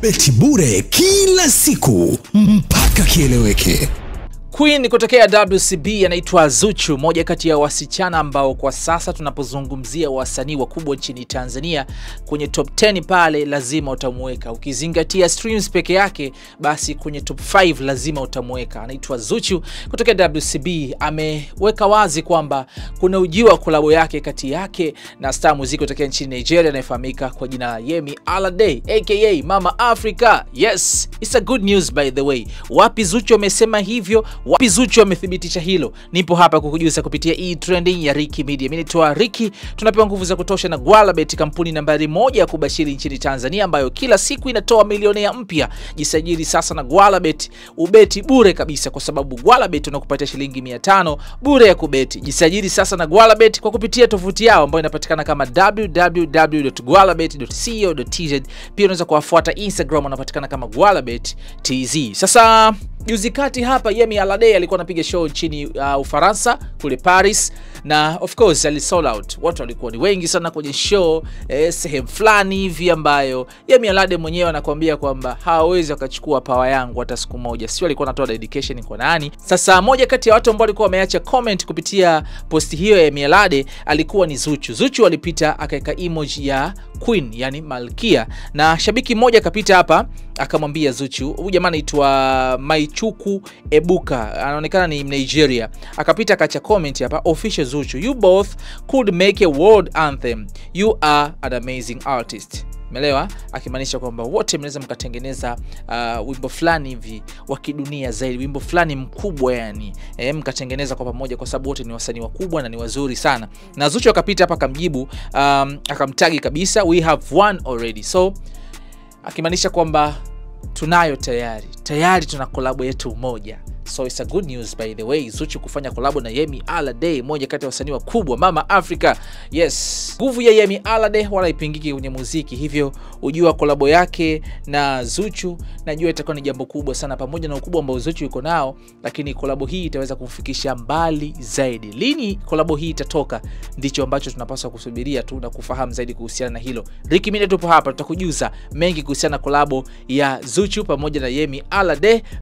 beti bure kila siku mpaka kieleweke. Queen kutokea WCB anaitwa Zuchu, moja kati ya wasichana ambao kwa sasa tunapozungumzia wasanii wakubwa nchini Tanzania kwenye top 10 pale lazima utamuweka. Ukizingatia streams peke yake, basi kwenye top 5 lazima utamuweka. Anaitwa Zuchu kutokea WCB, ameweka wazi kwamba kuna ujio wa kolabo yake kati yake na star muziki kutokea nchini Nigeria anayefahamika kwa jina la Yemi Alade aka Mama Africa. Yes, it's a good news by the way. Wapi Zuchu amesema hivyo? Wapi Zuchu amethibitisha hilo? Nipo hapa kukujuza kupitia hii trending ya Ricky Media. Mimi nitoa Ricky, tunapewa nguvu za kutosha na Gwalabet, kampuni nambari moja ya kubashiri nchini Tanzania, ambayo kila siku inatoa milionea mpya. Jisajili sasa na Gwalabet, ubeti bure kabisa, kwa sababu Gwalabet unakupatia shilingi 500 bure ya kubeti. Jisajili sasa na Gwalabet kwa kupitia tovuti yao ambayo inapatikana kama www.gwalabet.co.tz. Pia unaweza kuwafuata Instagram, wanapatikana kama Gwalabet TZ. Sasa Juzi kati hapa Yemi Alade alikuwa anapiga show nchini uh, Ufaransa kule Paris, na of course ali sold out. Watu walikuwa ni wengi sana kwenye show eh, sehemu fulani hivi ambayo Yemi Alade mwenyewe anakuambia kwamba hawawezi wakachukua pawa yangu hata siku moja. Sio alikuwa anatoa dedication kwa nani? Sasa moja kati ya watu ambao walikuwa wameacha comment kupitia posti hiyo ya Yemi Alade alikuwa ni Zuchu. Zuchu alipita akaweka emoji ya Queen, yani Malkia, na shabiki mmoja akapita hapa akamwambia Zuchu, huyu jamaa anaitwa Maichuku Ebuka, anaonekana ni Nigeria. Akapita akacha comment hapa, official Zuchu, you both could make a world anthem, you are an amazing artist. Umeelewa? Akimaanisha kwamba wote mnaweza mkatengeneza uh, wimbo fulani hivi wa kidunia zaidi, wimbo fulani mkubwa yani, e, mkatengeneza kwa pamoja, kwa sababu wote ni wasanii wakubwa na ni wazuri sana. Na Zuchu akapita hapa akamjibu, um, akamtagi kabisa, we have one already, so akimaanisha kwamba tunayo tayari tayari, tuna kolabo yetu moja so it's a good news by the way, Zuchu kufanya kolabo na Yemi Alade, moja kati ya wasanii wakubwa Mama Africa. Yes, nguvu ya Yemi Alade wala ipingiki kwenye muziki, hivyo ujua kolabo yake na Zuchu najua itakuwa ni jambo kubwa sana, pamoja na ukubwa ambao Zuchu yuko nao, lakini kolabo hii itaweza kumfikisha mbali zaidi. Lini kolabo hii itatoka, ndicho ambacho tunapaswa kusubiria tu na kufahamu zaidi kuhusiana na hilo. Ricky Mine tupo hapa, tutakujuza mengi kuhusiana na kolabo ya Zuchu pamoja na Yemi Alade